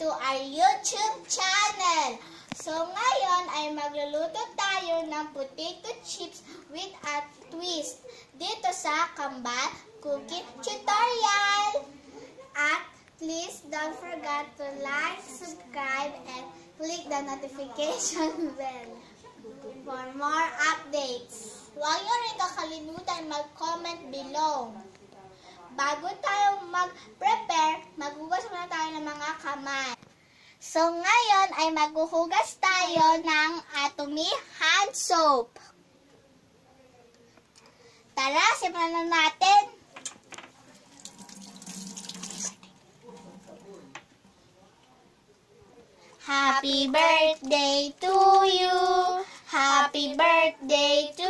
to our YouTube channel. So ngayon ay magluluto tayo ng potato chips with a twist dito sa Kambal Cooking Tutorial. At please don't forget to like, subscribe, and click the notification bell for more updates. Huwag niyo rin kakalimutan mag-comment below. Bago tayo mag-prepare, maghugas muna tayo ng mga kamay. So ngayon ay maghuhugas tayo ng Atomy hand soap. Tara, simulan na natin. Happy birthday to you. Happy birthday to.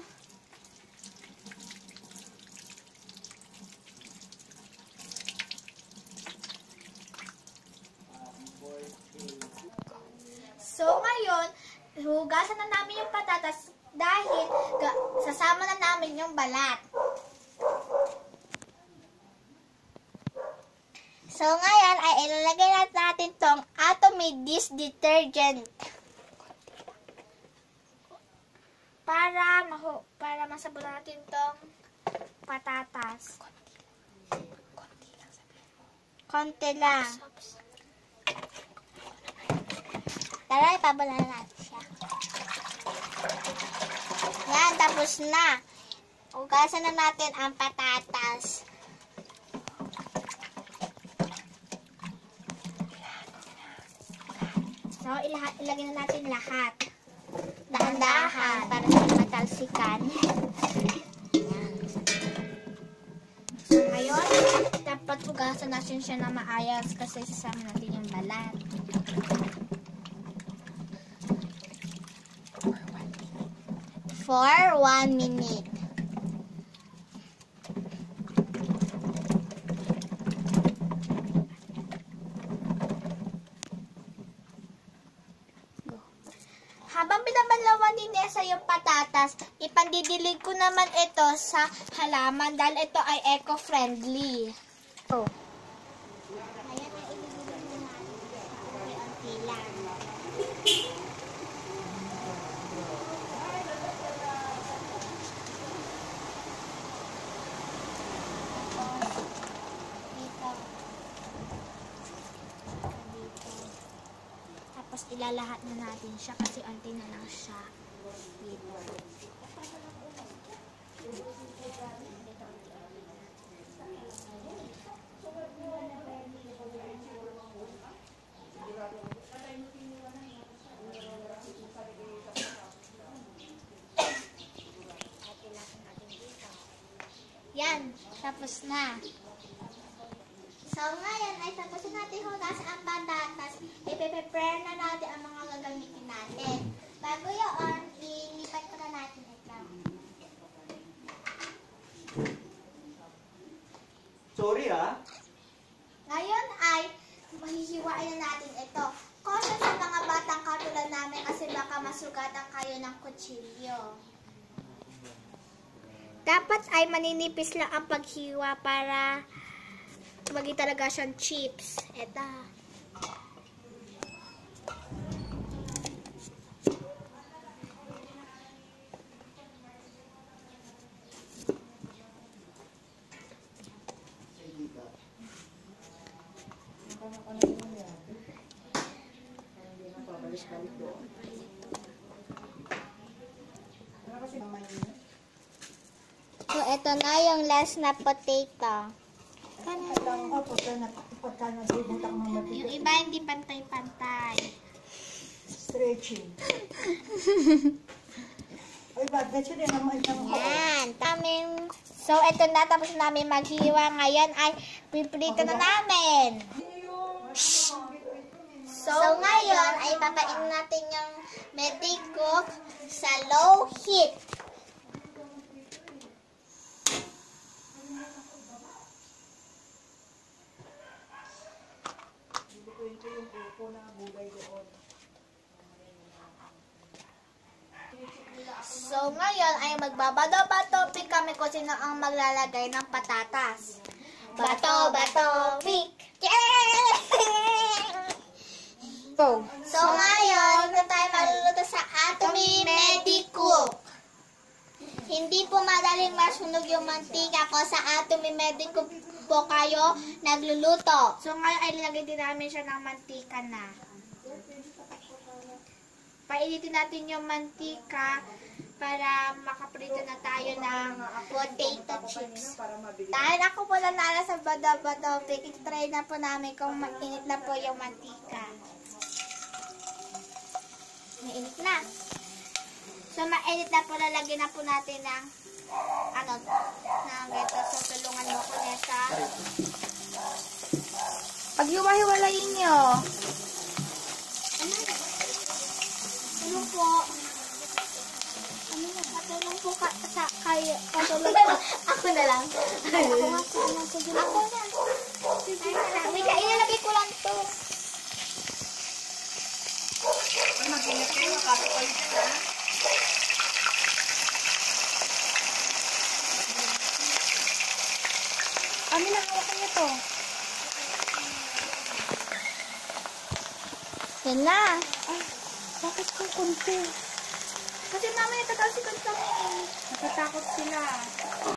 Hugasan na namin yung patatas dahil sasama na namin yung balat. So ngayon ay ilalagay natin tong Atomy Dish Detergent. Para mahu para masabon natin tong patatas. Konti lang. Tara, ipabala natin. Yan, tapos na. Ugasan na natin ang patatas. So, ilahat, ilagay na natin lahat. Dahan-dahan para sa matalsikan. Yan. So, ngayon, dapat ugasan natin siya na maayos kasi sasama natin yung balat. For one minute. Habang binabanlawan ni Nessa yung patatas, ipandidilig ko naman ito sa halaman dahil ito ay eco-friendly. Oh. Ayan ay ilililig na natin. Konti lang. Dito. Dito. Tapos ilalahat na natin siya kasi anti na lang siya. Dito. Yan, tapos na. So, ngayon ay tapos na natin hugasan ang patatas. Ipe-prepare na natin ang mga gagamitin natin. Bago yun, ilipat ko na natin ito. Sorry ah. Ngayon ay mahihiwain na natin ito. Caution sa mga batang katulad namin kasi baka masugatan kayo ng kutsilyo. Dapat ay maninipis lang ang paghiwa para maging talaga siyang chips. Ito. Ito na yung last na potato. Yung iba hindi pantay-pantay. Stretching. Ay, ba? Kasi rin naman isang Yan. Taming... So, ito na. Tapos namin maghiwa. Ngayon ay piprito na namin. So, ngayon ay papain natin yung medicook sa low heat. So, ngayon ay magbabato-bato pick kami kung sino ang maglalagay ng patatas. Bato, bato, pick! Yay! Go. So, ngayon, ito tayo maluluto sa Atomy Medicook. Hindi po madaling masunog yung mantika ko sa Atomy Medicook po kayo nagluluto. So, ngayon ay linagay din namin siya ng mantika na. Painitin natin yung mantika para makaprito na tayo ng potato chips. Dahil ako po lang naala sa bada-bada, try na po namin kung mainit na po yung mantika. Mainit na. So, mainit na po, lalagyan na po natin ng ano, ng ito. So, tulungan mo ko neta. Pag hiwa-hiwalayin nyo. Ano? Tulong po. Ano na? Patulong po ka, sa kayo. Patulong po. Ako na lang. Ako na. Sige na. Ako na. Sige na lang. Mika, ilalagay ko lang to. Kami na, hawakan nyo to. Yan na. Bakit kung kunti? Kasi mamaya tatawsikan kami eh. Natatakot sila.